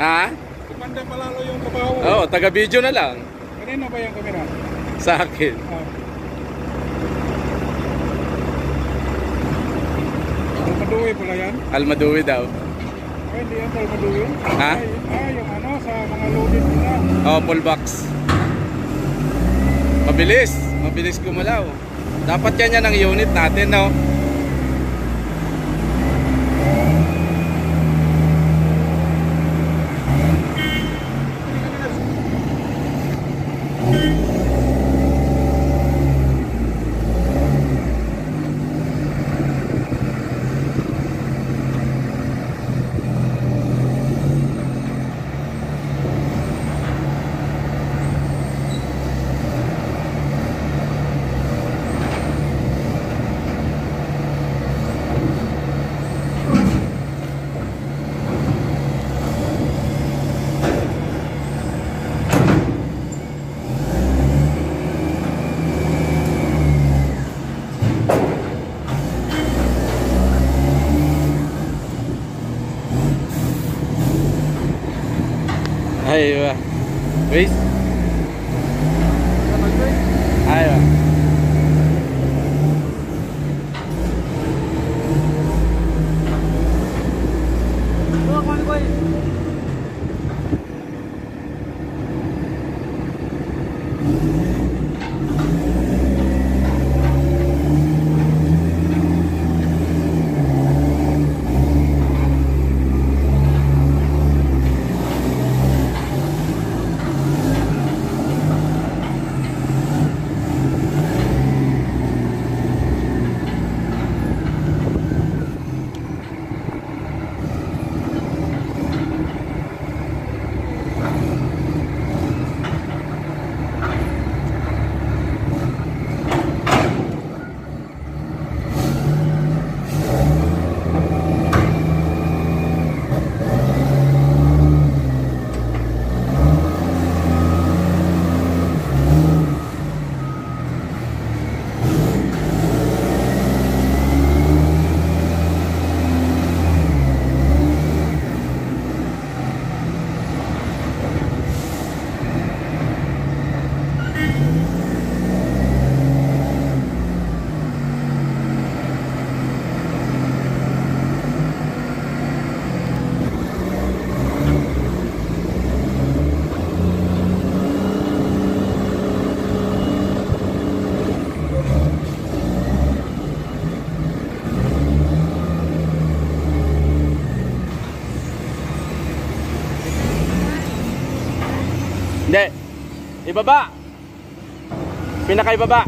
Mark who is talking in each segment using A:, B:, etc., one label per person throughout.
A: Ha?
B: Kumanda palalo yung kabaho.
A: Oo, oh, taga-video na lang.
B: Kanino ba yung kamera?
A: Sa akin.
B: Ah. Almaduwi pala yan?
A: Almadui daw.
B: Ay, hindi yan Almaduwi.
A: Ha?
B: Ay, ah, yung ano, sa mga loaded nila.
A: Oh, full box. Mabilis. Mabilis gumalaw. Dapat yan yan ang unit natin, no? 哎呦喂，喂。Ibaba. Pinakaibaba.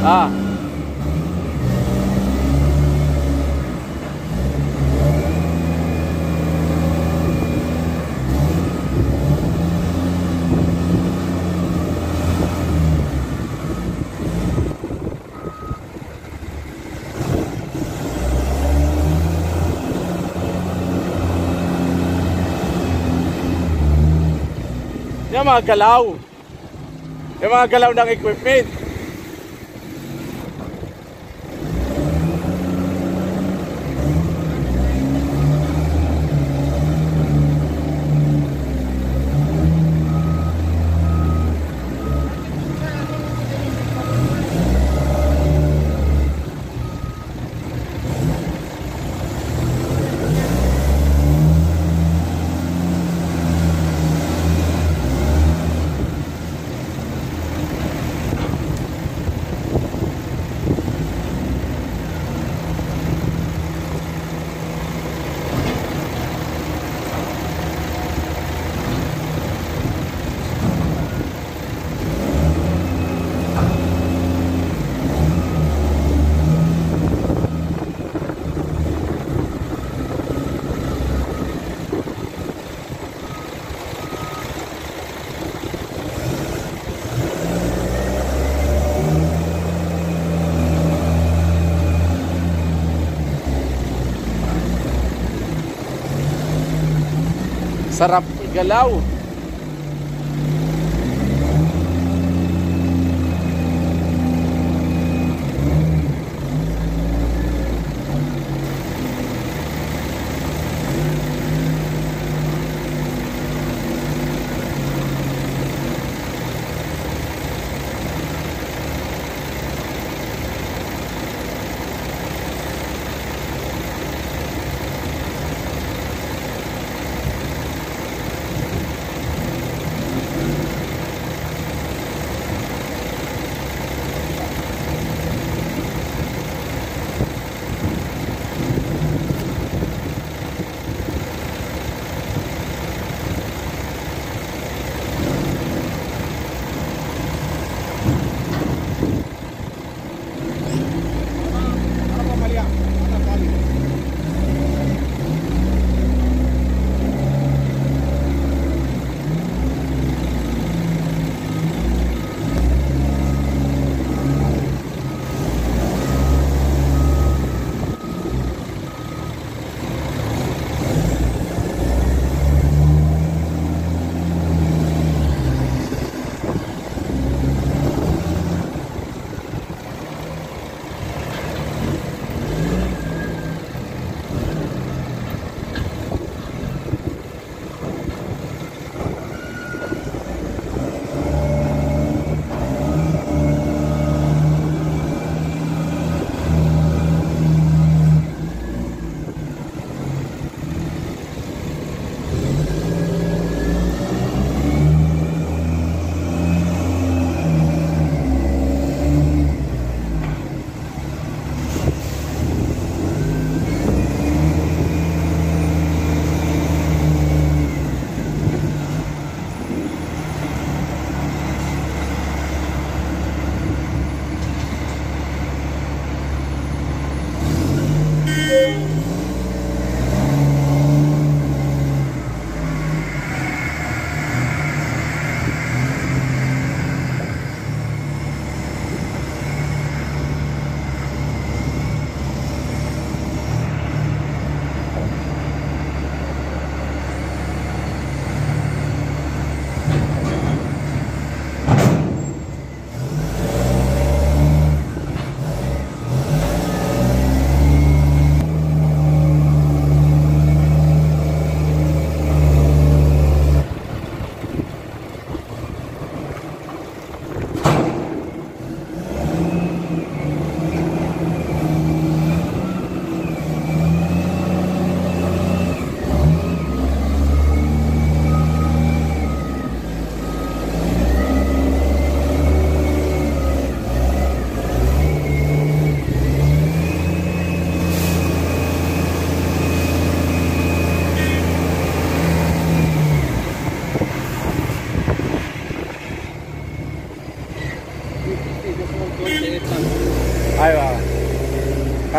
A: Ah. Yung mga galaw. Yung mga galaw ng equipment. Sarap igalaw.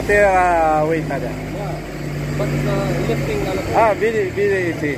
A: kita uh,
B: wait ada.
A: Ah,
B: bili
A: bili sih.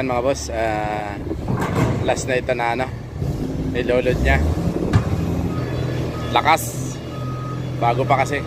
A: yan mga boss uh, last na ito na ano nilolod niya. Lakas! Bago pa kasi.